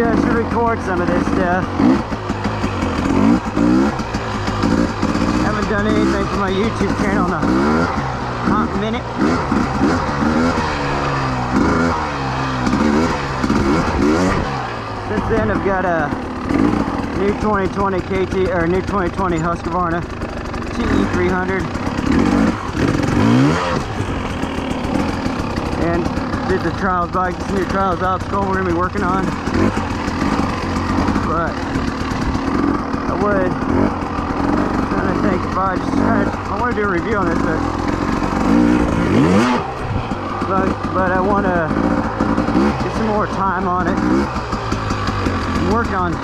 Maybe I should record some of this stuff. Haven't done anything for my YouTube channel in a hot minute. Since then, I've got a new 2020 KT or new 2020 Husqvarna TE300 and did the trials bike, this new trials obstacle we're gonna be working on. But I would kind of think if I just of, I want to do a review on this, but but, but I want to get some more time on it. Working on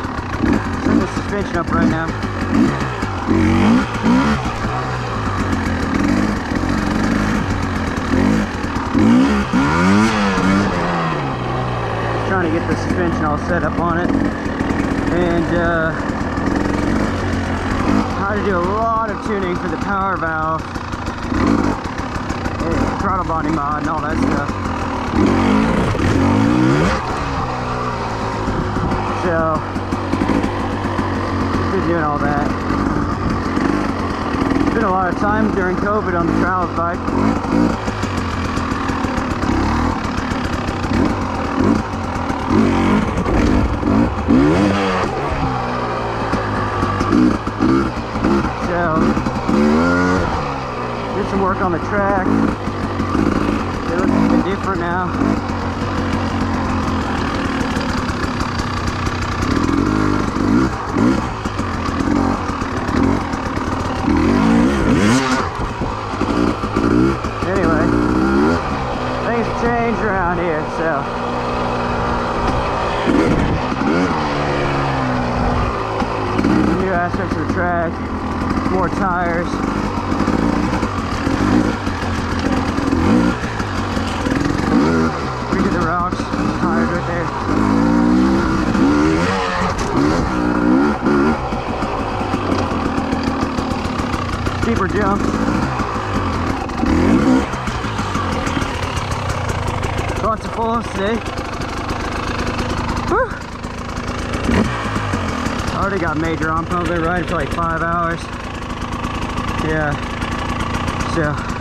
setting the suspension up right now. trying to get the suspension all set up on it and uh, how to do a lot of tuning for the power valve. And throttle body mod and all that stuff. So been doing all that. Spent a lot of time during COVID on the trials bike So, did some work on the track. It looks a bit different now. Anyway, things change around here, so. New aspects of the track, more tires. Look at the rocks, tires right there. Steeper jumps. Lots of falls today. Whew. Already got major on. Been riding for like five hours. Yeah. So.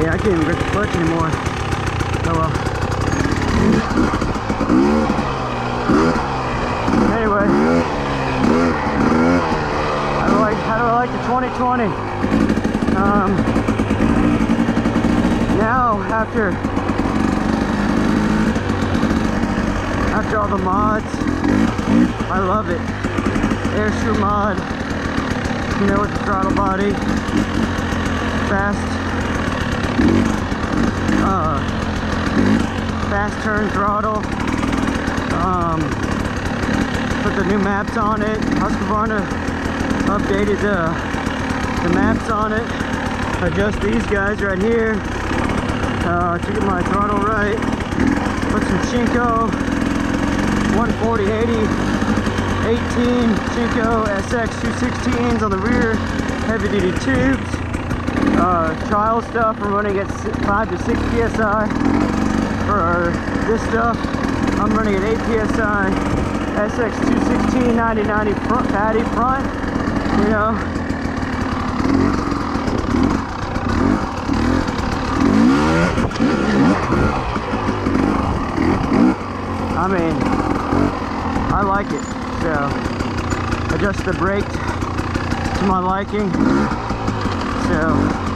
Yeah, I can't even grip the clutch anymore. Oh well. Anyway. How do I like how do I like the 2020? Um now after after all the mods, I love it. Air mod, you know with the throttle body, fast uh, fast turn throttle. Um, put the new maps on it. Husqvarna updated the, the maps on it. Adjust these guys right here uh, to get my throttle right. Put some Shinko 140 80 18 Shinko SX 216s on the rear, heavy duty tubes uh, trial stuff. I'm running at 5 to 6 psi. For this stuff, I'm running at 8 psi. SX 216 9090 front patty front. You know. I mean, I like it. So, adjust the brake to my liking. So,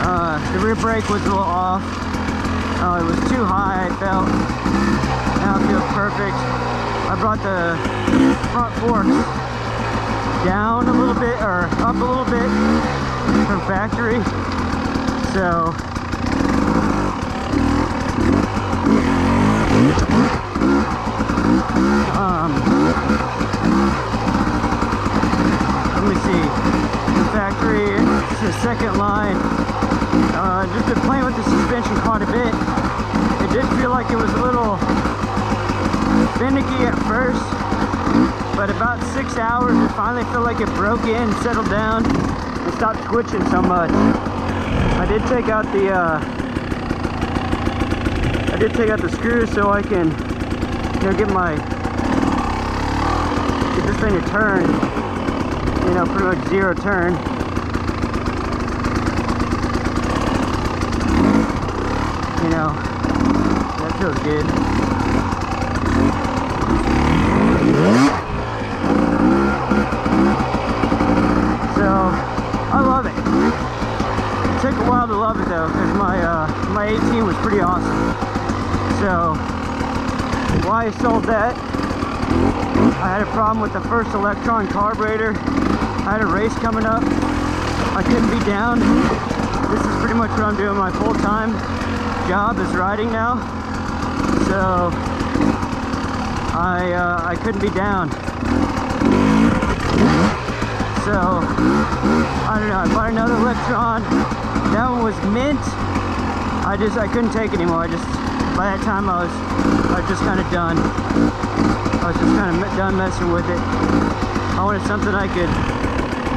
uh, the rear brake was a little off. Uh, it was too high, I felt. Now it feels perfect. I brought the front forks down a little bit, or up a little bit, from factory. So um, let me see. The factory, it's the second line. Uh, just been playing with the suspension quite a bit. It did feel like it was a little finicky at first, but about six hours, it finally felt like it broke in, settled down, and stopped twitching so much. I did take out the, uh, I did take out the screws so I can, you know, get my, get this thing to turn, you know, pretty much zero turn. You know, good. So, I love it. It took a while to love it though, because my uh, my 18 was pretty awesome. So, why I sold that, I had a problem with the first Electron carburetor. I had a race coming up. I couldn't be down. This is pretty much what I'm doing my full-time job is riding now. So, I, uh, I couldn't be down. So, I don't know, I bought another Electron. That one was mint. I just, I couldn't take anymore. I just, by that time I was, I was just kind of done. I was just kind of done messing with it. I wanted something I could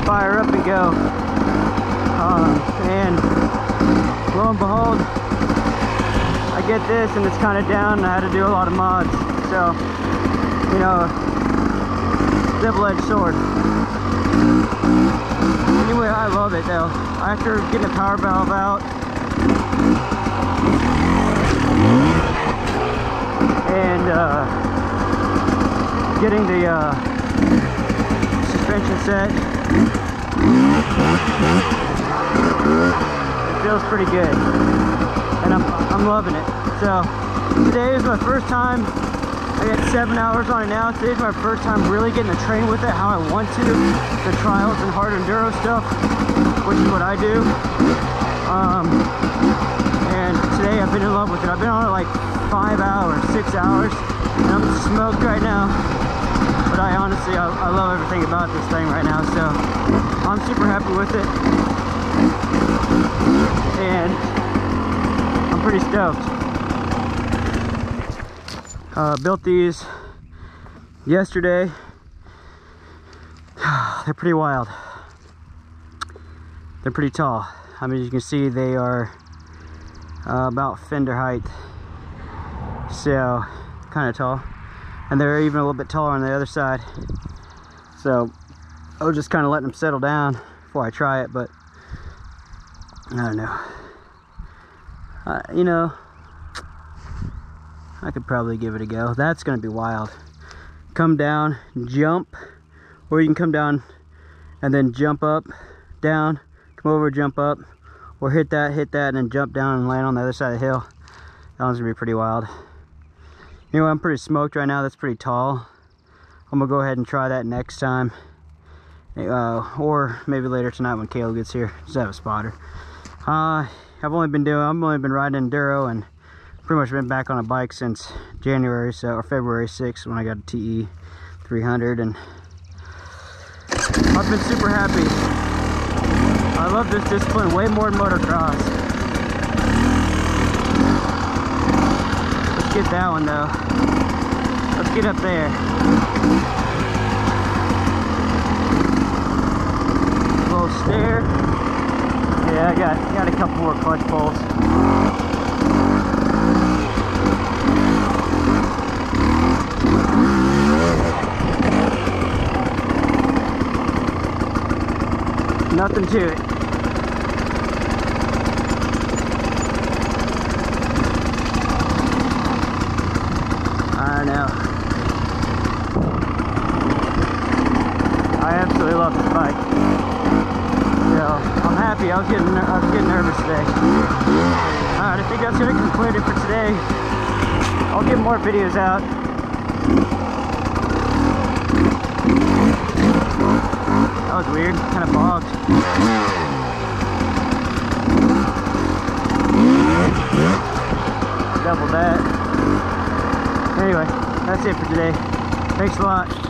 fire up and go. Uh, and lo and behold, I get this and it's kind of down I had to do a lot of mods. So, you know, double-edged sword. Anyway, I love it though. After getting the power valve out and uh, getting the uh, suspension set, it feels pretty good, and I'm I'm loving it. So today is my first time I got seven hours on it now. Today's my first time really getting to train with it how I want to. The trials and hard enduro stuff, which is what I do. Um, and today I've been in love with it. I've been on it like five hours, six hours, and I'm smoked right now. But I honestly, I, I love everything about this thing right now. So I'm super happy with it. And pretty stoked. Uh, built these yesterday. They're pretty wild. They're pretty tall. I mean, you can see they are uh, about fender height. So, kind of tall. And they're even a little bit taller on the other side. So, I was just kind of letting them settle down before I try it, but I don't know. Uh, you know, I could probably give it a go. That's gonna be wild. Come down, jump, or you can come down and then jump up, down, come over, jump up, or hit that, hit that, and then jump down and land on the other side of the hill. That one's gonna be pretty wild. Anyway, I'm pretty smoked right now. That's pretty tall. I'm gonna go ahead and try that next time. Uh, or maybe later tonight when Caleb gets here. Just have a spotter. Uh, I've only been doing, I've only been riding enduro and pretty much been back on a bike since January so or February 6th when I got a TE 300 and I've been super happy. I love this discipline way more than motocross. Let's get that one though. Let's get up there. Little stair. Yeah, I got got a couple more clutch pulls. Nothing to it. I know. I absolutely love this bike happy. I was getting I was getting nervous today. All right, I think that's gonna conclude it for today. I'll get more videos out. That was weird. Kind of bogged. Double that. Anyway, that's it for today. Thanks a lot.